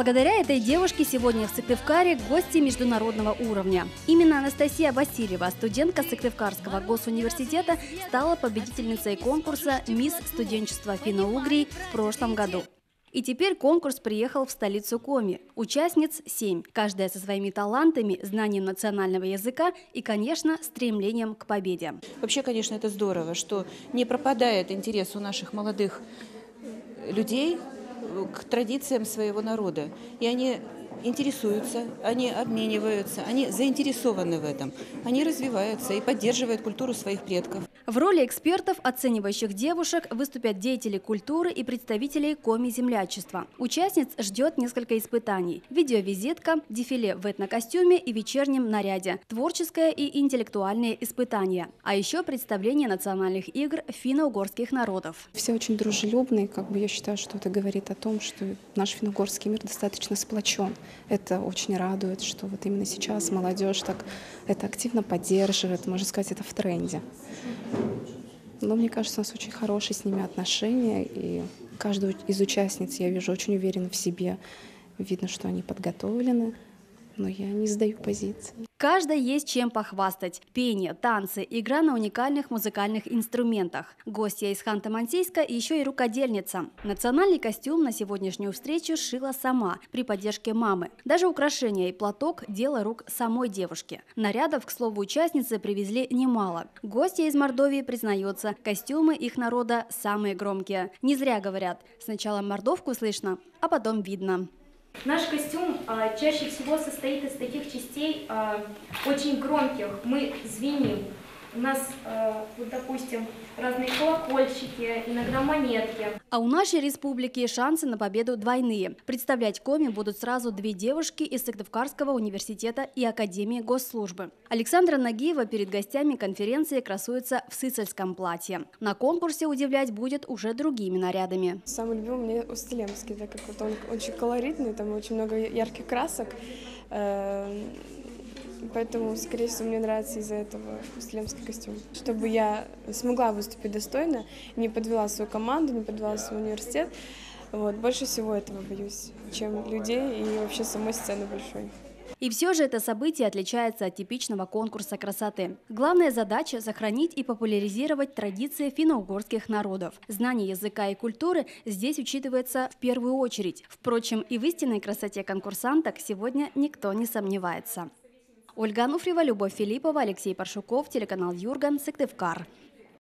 Благодаря этой девушке сегодня в Сыктывкаре гости международного уровня. Именно Анастасия Васильева, студентка Сыктывкарского госуниверситета, стала победительницей конкурса «Мисс студенчества Финно-Угрии» в прошлом году. И теперь конкурс приехал в столицу Коми. Участниц семь, каждая со своими талантами, знанием национального языка и, конечно, стремлением к победе. Вообще, конечно, это здорово, что не пропадает интерес у наших молодых людей к традициям своего народа. И они интересуются, они обмениваются, они заинтересованы в этом. Они развиваются и поддерживают культуру своих предков. В роли экспертов, оценивающих девушек, выступят деятели культуры и представители коми-землячества. Участниц ждет несколько испытаний. Видеовизитка, дефиле в этнокостюме и вечернем наряде, творческое и интеллектуальные испытания. А еще представление национальных игр финно-угорских народов. Все очень дружелюбные, как бы я считаю, что это говорит о том, что наш финно-угорский мир достаточно сплочен. Это очень радует, что вот именно сейчас молодежь так это активно поддерживает, можно сказать, это в тренде. Но мне кажется, у нас очень хорошие с ними отношения, и каждую из участниц я вижу очень уверенно в себе. Видно, что они подготовлены, но я не сдаю позиции. Каждой есть чем похвастать. Пение, танцы, игра на уникальных музыкальных инструментах. Гостья из Ханты-Мансийска еще и рукодельница. Национальный костюм на сегодняшнюю встречу шила сама при поддержке мамы. Даже украшения и платок – дело рук самой девушки. Нарядов, к слову, участницы привезли немало. Гостья из Мордовии признается, костюмы их народа самые громкие. Не зря говорят, сначала мордовку слышно, а потом видно. Наш костюм а, чаще всего состоит из таких частей а, очень громких. Мы звеним. У нас, а, вот, допустим, разные колокольчики, иногда монетки. А у нашей республики шансы на победу двойные. Представлять Коми будут сразу две девушки из Сыктывкарского университета и Академии госслужбы. Александра Нагиева перед гостями конференции красуется в сыцельском платье. На конкурсе удивлять будет уже другими нарядами. Самый любимый мне Устилемский, так как вот он очень колоритный, там очень много ярких красок. Поэтому, скорее всего, мне нравится из-за этого устилемский костюм. Чтобы я смогла выступить достойно, не подвела свою команду, не подвела свой университет. Вот, больше всего этого боюсь, чем людей и вообще самой сцены большой. И все же это событие отличается от типичного конкурса красоты. Главная задача – сохранить и популяризировать традиции финно-угорских народов. Знание языка и культуры здесь учитывается в первую очередь. Впрочем, и в истинной красоте конкурсанток сегодня никто не сомневается. Ольга Ануфриева, Любовь Филиппова, Алексей Паршуков, телеканал Юрган, Сыктывкар.